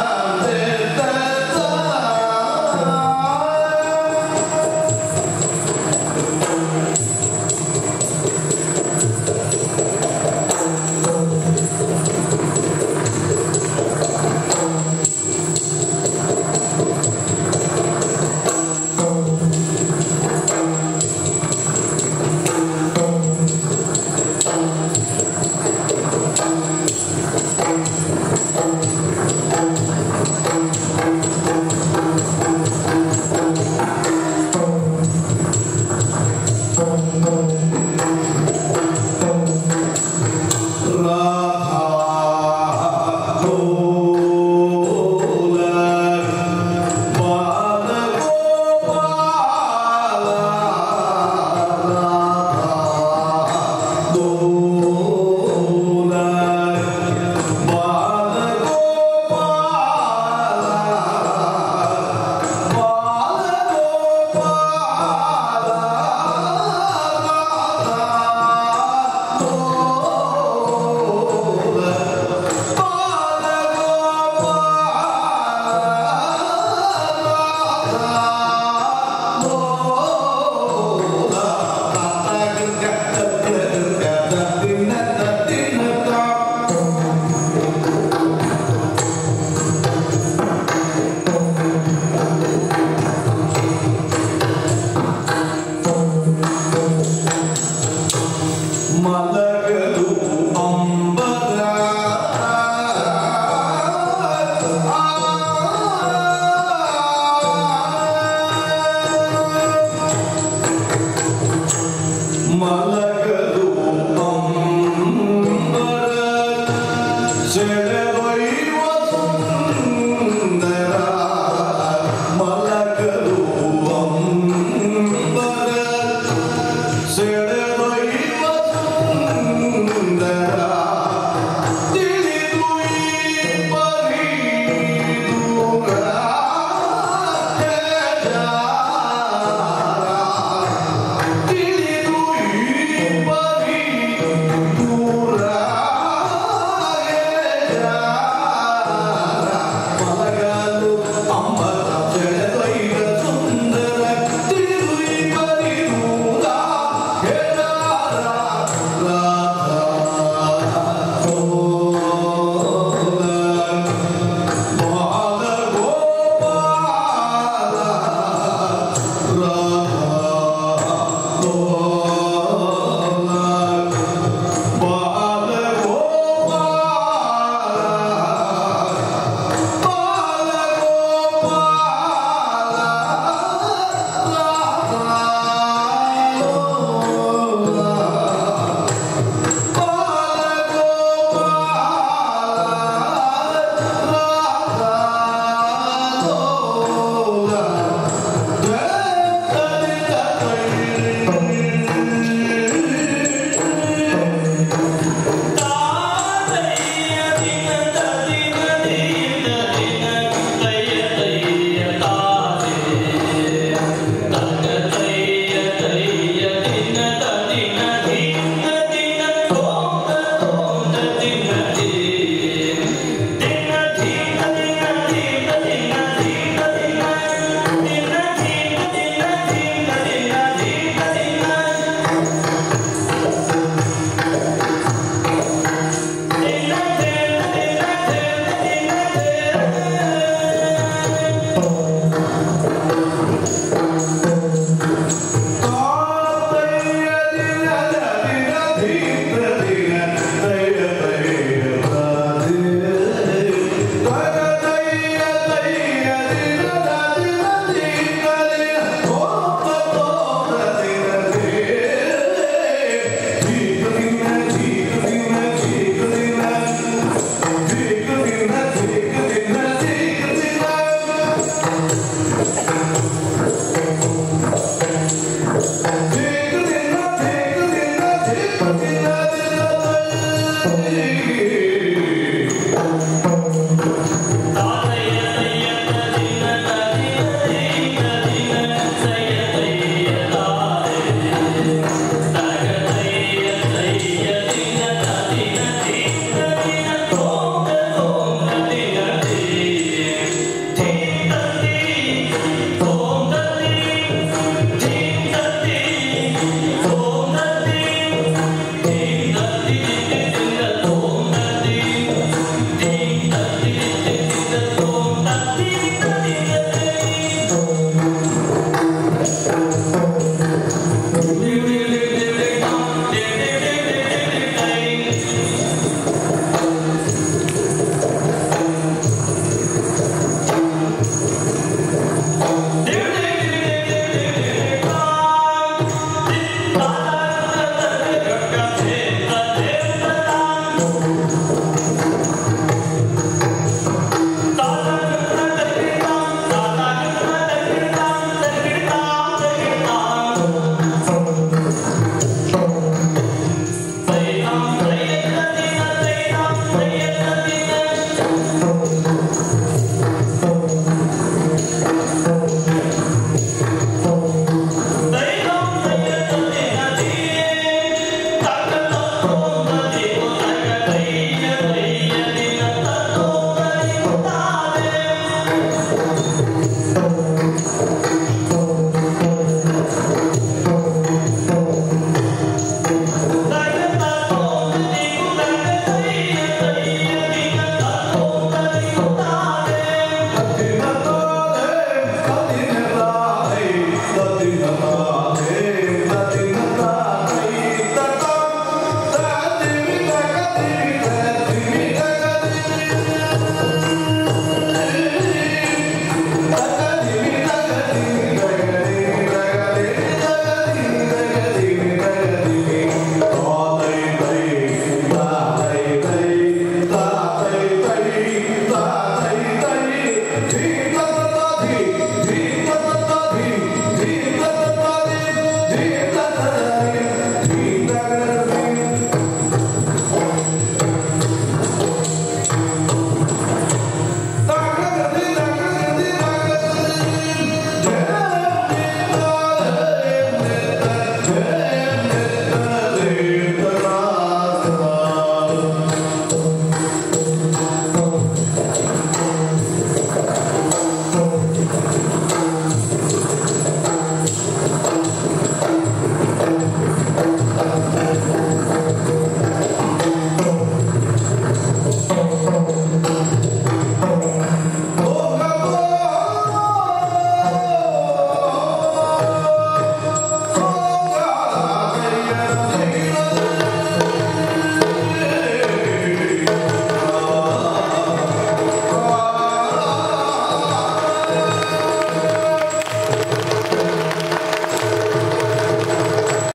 Amen.